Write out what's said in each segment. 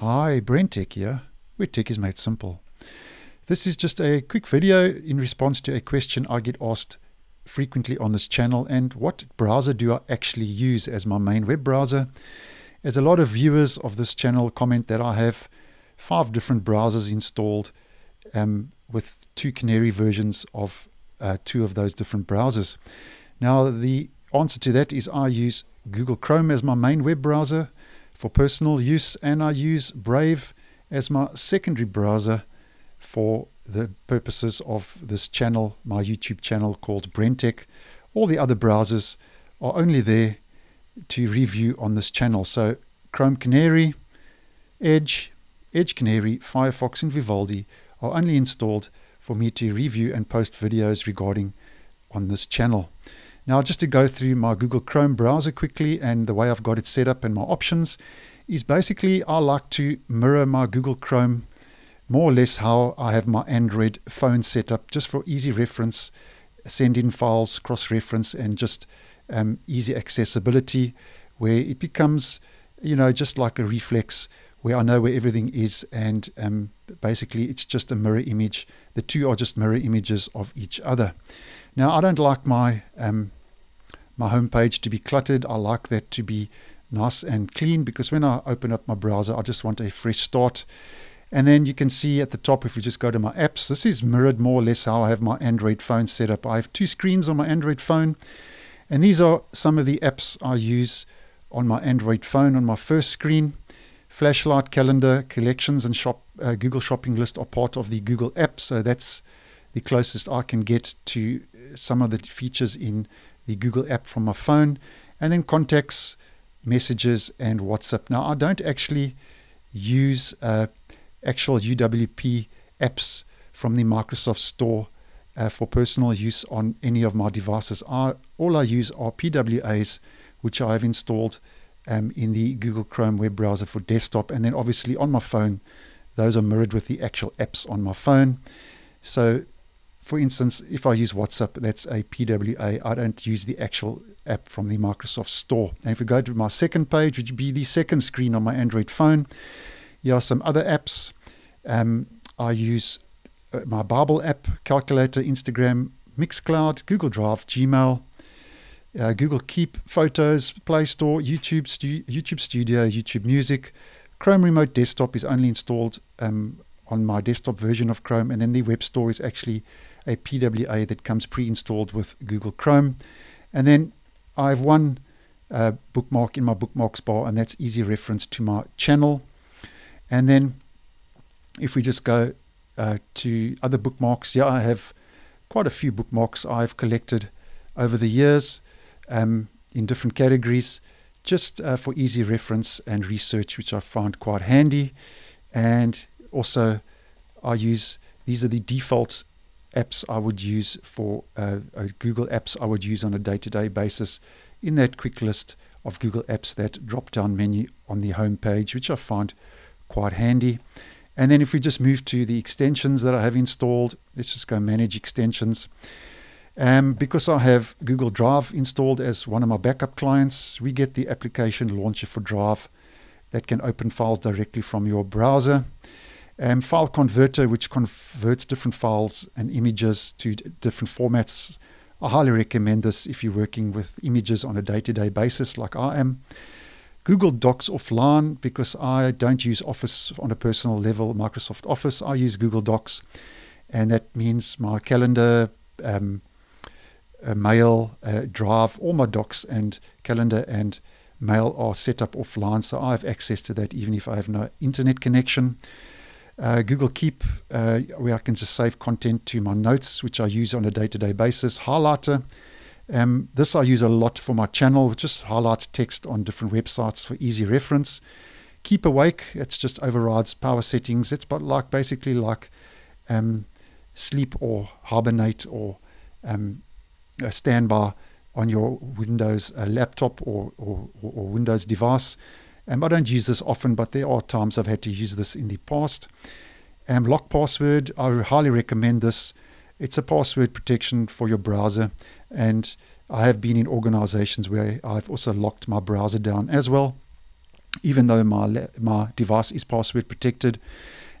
Hi, BrenTech here, where tech is made simple. This is just a quick video in response to a question I get asked frequently on this channel and what browser do I actually use as my main web browser. As a lot of viewers of this channel comment that I have five different browsers installed um, with two Canary versions of uh, two of those different browsers. Now the answer to that is I use Google Chrome as my main web browser for personal use, and I use Brave as my secondary browser for the purposes of this channel, my YouTube channel called BrenTech. All the other browsers are only there to review on this channel. So Chrome Canary, Edge, Edge Canary, Firefox, and Vivaldi are only installed for me to review and post videos regarding on this channel. Now, just to go through my Google Chrome browser quickly and the way I've got it set up and my options is basically I like to mirror my Google Chrome more or less how I have my Android phone set up, just for easy reference, send in files, cross reference, and just um, easy accessibility, where it becomes, you know, just like a reflex where I know where everything is, and um, basically it's just a mirror image. The two are just mirror images of each other. Now, I don't like my um, my homepage to be cluttered. I like that to be nice and clean because when I open up my browser, I just want a fresh start. And then you can see at the top, if we just go to my apps, this is mirrored more or less how I have my Android phone set up. I have two screens on my Android phone, and these are some of the apps I use on my Android phone. On my first screen, Flashlight, Calendar, Collections, and shop, uh, Google Shopping List are part of the Google app, so that's the closest I can get to some of the features in the Google app from my phone, and then contacts, messages, and WhatsApp. Now, I don't actually use uh, actual UWP apps from the Microsoft Store uh, for personal use on any of my devices. I, all I use are PWAs, which I have installed um, in the Google Chrome web browser for desktop, and then obviously on my phone, those are mirrored with the actual apps on my phone. So for instance, if I use WhatsApp, that's a PWA. I don't use the actual app from the Microsoft Store. And if we go to my second page, which would be the second screen on my Android phone, here are some other apps. Um, I use uh, my Bible app, Calculator, Instagram, Mixcloud, Google Drive, Gmail, uh, Google Keep, Photos, Play Store, YouTube, stu- YouTube Studio, YouTube Music. Chrome Remote Desktop is only installed um, on my desktop version of Chrome, and then the web store is actually a PWA that comes pre-installed with Google Chrome. And then I have one uh, bookmark in my bookmarks bar, and that's easy reference to my channel. And then if we just go uh, to other bookmarks, yeah, I have quite a few bookmarks I've collected over the years um, in different categories, just uh, for easy reference and research, which I find quite handy. And also, I use these are the default apps I would use for uh, uh, Google apps I would use on a day-to-day basis in that quick list of Google apps that drop-down menu on the home page, which I find quite handy. And then if we just move to the extensions that I have installed, let's just go manage extensions. Um, because I have Google Drive installed as one of my backup clients, we get the application launcher for Drive that can open files directly from your browser um, file converter, which converts different files and images to different formats. I highly recommend this if you're working with images on a day to day basis, like I am. Google Docs offline because I don't use Office on a personal level, Microsoft Office. I use Google Docs, and that means my calendar, um, mail, uh, drive, all my docs and calendar and mail are set up offline, so I have access to that even if I have no internet connection. Uh, Google Keep, uh, where I can just save content to my notes, which I use on a day to day basis. Highlighter, um, this I use a lot for my channel, which just highlights text on different websites for easy reference. Keep Awake, it's just overrides power settings. It's but like basically like um, sleep or hibernate or um, standby on your Windows uh, laptop or, or, or Windows device. Um, I don't use this often, but there are times I've had to use this in the past. Um, lock password, I highly recommend this. It's a password protection for your browser, and I have been in organizations where I've also locked my browser down as well. even though my my device is password protected.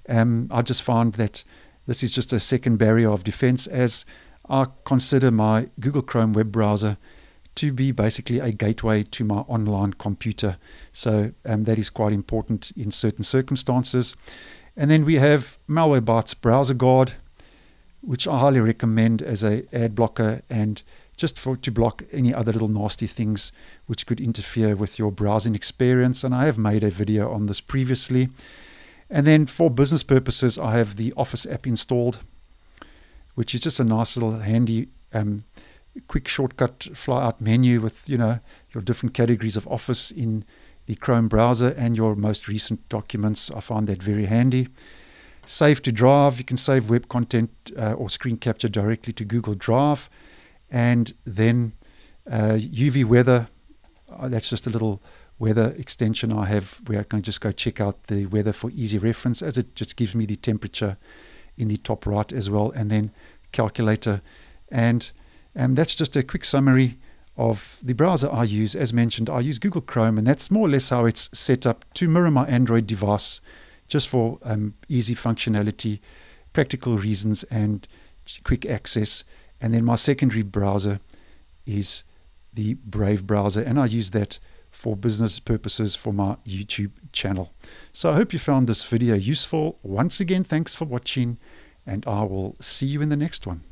Um, I just found that this is just a second barrier of defense as I consider my Google Chrome web browser to be basically a gateway to my online computer. So um, that is quite important in certain circumstances. And then we have Malwarebytes Browser Guard, which I highly recommend as a ad blocker and just for to block any other little nasty things which could interfere with your browsing experience. And I have made a video on this previously. And then for business purposes, I have the Office app installed, which is just a nice little handy um, quick shortcut fly out menu with you know your different categories of Office in the Chrome browser and your most recent documents. I find that very handy. Save to Drive, you can save web content uh, or screen capture directly to Google Drive. And then uh, UV Weather, uh, that's just a little weather extension I have where I can just go check out the weather for easy reference as it just gives me the temperature in the top right as well. And then calculator. And that's just a quick summary of the browser I use. As mentioned, I use Google Chrome, and that's more or less how it's set up to mirror my Android device just for um, easy functionality, practical reasons, and quick access. And then my secondary browser is the Brave browser, and I use that for business purposes for my YouTube channel. So I hope you found this video useful. Once again, thanks for watching, and I will see you in the next one.